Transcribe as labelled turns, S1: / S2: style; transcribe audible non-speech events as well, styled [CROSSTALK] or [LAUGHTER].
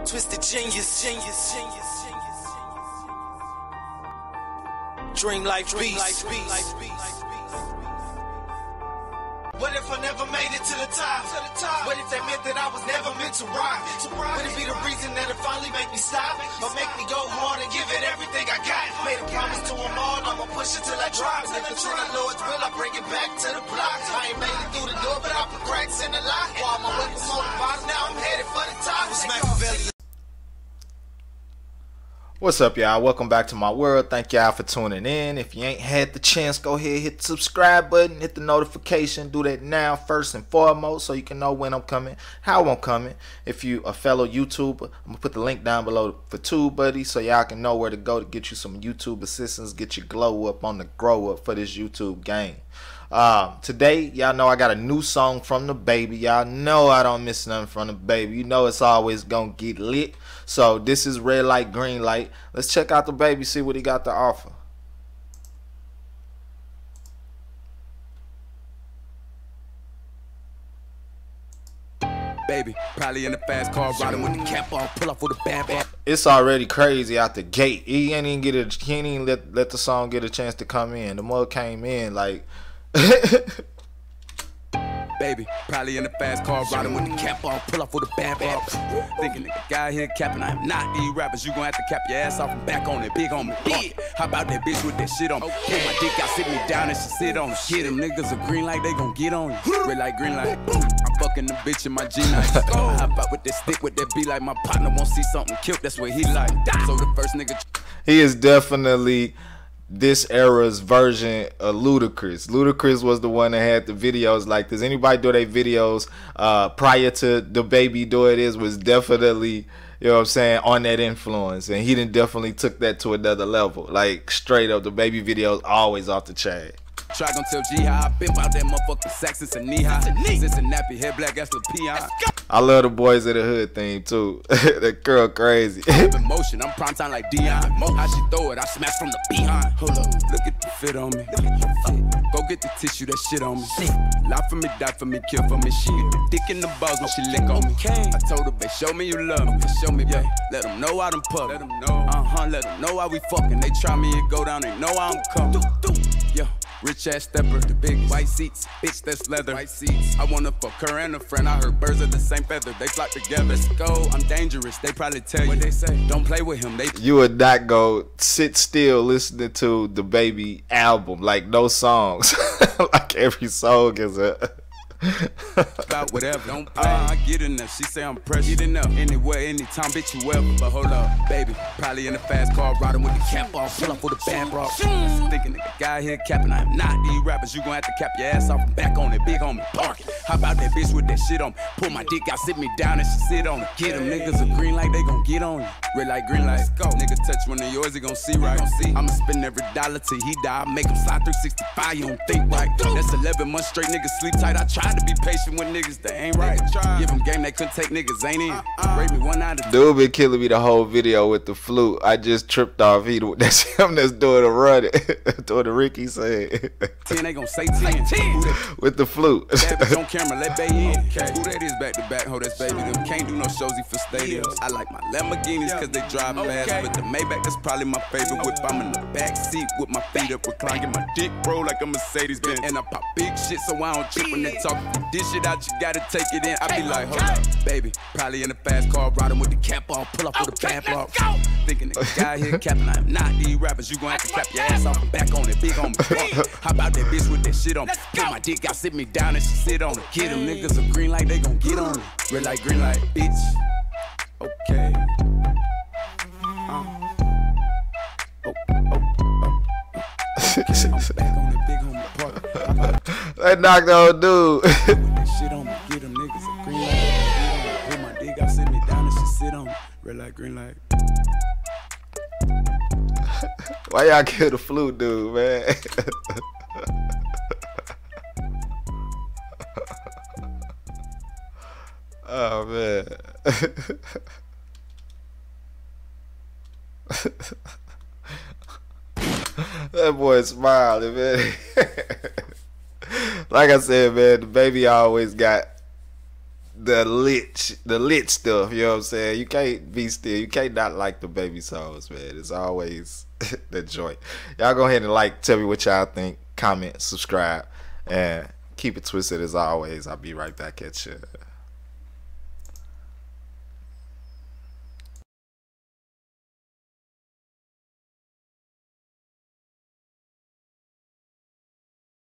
S1: Twiztyd Genius, genius, genius, genius. Dream life beast.
S2: What if I never made it to the top? To the top. What if that meant that I was never meant to? Meant to ride. Would it be the reason that it finally make me stop? Or make me go hard and give it everything I got? Made a promise to them all, I'ma push it till I drop. If it's in the Lord's will, I bring it back to the block.
S3: What's up, y'all? Welcome back to my world. Thank y'all for tuning in. If you ain't had the chance, go ahead, hit the subscribe button, hit the notification. Do that now, first and foremost, so you can know when I'm coming, how I'm coming. If you a fellow YouTuber, I'm gonna put the link down below for TubeBuddy, so y'all can know where to go to get you some YouTube assistance, get your glow up on the grow up for this YouTube game. Um, today, y'all know I got a new song from the baby. Y'all know I don't miss nothing from the baby. You know it's always gonna get lit. So this is red light, green light. Let's check out the baby, see what he got to offer.
S4: Baby, probably in the fast car, riding with the cap on, pull off with a bad bad.
S3: It's already crazy out the gate. He ain't even get a he ain't even let let the song get a chance to come in. The mug came in like [LAUGHS]
S4: Baby, probably in the fast car, riding with the cap on, pull off with a bad bad. Thinking nigga guy here capping, I am not these rappers. You gon' have to cap your ass off and back on it, big on me. Yeah. How about that bitch with that shit on? Pull my dick out, sit me down and she sit on it. Shit, them niggas are green like they gon' get on you. Red like green light. I'm fucking the bitch in my G9. Hop out with that stick with that be like my partner won't see something killed. That's what he like. So the first nigga.
S3: he is definitely this era's version of Ludacris. Ludacris was the one that had the videos like does Anybody do their videos uh, prior to the baby do it is was definitely you know what I'm saying on that influence, and he didn't definitely took that to another level. Like straight up, the baby videos always off the chain.
S4: Try gon' tell G how I been about that motherfucking sex since a knee high. Since a nappy head black ass little peon.
S3: I love the boys of the hood theme too. [LAUGHS] that girl crazy.
S4: in motion, I'm prime time like Deion. How she throw it, I smash from the behind. Hold up, look at the fit on me. Go get the tissue, that shit on me. Lie for me, die for me, kill for me. She get the dick in the balls when she lick on me. I told her, babe, show me you love me. Show me, yeah. Let them know I done puff. Let them know. Uh huh, let them know how we fucking. They try me and go down, they know I'm coming. Yeah. Rich ass stepper, the big white seats, bitch that's leather. White seats. I wanna fuck her and a friend. I heard birds of the same feather, they flock together. Let's go, I'm dangerous. They probably tell you what they say. Don't play with him. They
S3: you would not go sit still listening to the baby album like no songs [LAUGHS] like every song is a
S4: about whatever. Don't play. Uh, I get enough. She say I'm precious. Get enough. Anywhere, anytime, bitch, you ever. But hold up, baby. Probably in a fast car, riding with the cap off. Pull up with a bad bra. Thinking nigga guy here capping. I am not these rappers. You gon' have to cap your ass off and back on it. Big homie. Park it. How about that bitch with that shit on me? Pull my dick out, sit me down, and she sit on it. Get them niggas a green light, they gon' get on you. Red light, green light. Go. Nigga touch one of yours, he gon' see right. See. I'ma spend every dollar till he die. Make him slide 365, you don't think right. That's 11 months straight, niggas sleep tight. I tried to be patient with niggas that ain't right. Give them game, they couldn't take niggas, ain't in. Rate me one out of
S3: Dude been killing me the whole video with the flute. I just tripped off. He that's him that's doing the run. [LAUGHS] doing the Ricky said.
S4: 10, they gon' say 10. [LAUGHS] 10.
S3: with the flute.
S4: That on [LAUGHS] camera, let Bay in. Okay. Who that is back to back? Ho, that's baby. Them can't do no shows for stadiums. I like my Lamborghinis cause they drive fast. But the Maybach, that's probably my favorite whip. I'm in the back seat with my feet up, reclining. My dick roll like a Mercedes Benz. And I pop big shit so I don't trip when they talk. Dish it out, you gotta take it in. I be like, hold up, baby. Probably in a fast car, riding with the cap off, pull up with a bad block. Thinking the guy here capping, I am not these rappers. You gon' have to clap your ass off and back on it, big on me. How about that bitch with that shit on me? Pull my dick out, sit me down, and she sit on it. Get them niggas a green light, they gon' get on it. Red light, green light, bitch. Okay. Uh. Oh, oh, oh. I'm back on the
S3: that knocked the old dude.
S4: Shit on me, get them niggas a green light. Pull my dick out, sit me down, and she sit on me. Red light, green light. [LAUGHS]
S3: Why y'all kill the flute dude, man? [LAUGHS] oh man. [LAUGHS] that boy smiling, man. Like I said, man, the baby always got the lit, the lit stuff. You know what I'm saying? You can't be still. You can't not like the baby songs, man. It's always [LAUGHS] the joint. Y'all go ahead and like, tell me what y'all think, comment, subscribe, and keep it twisted as always. I'll be right back at you.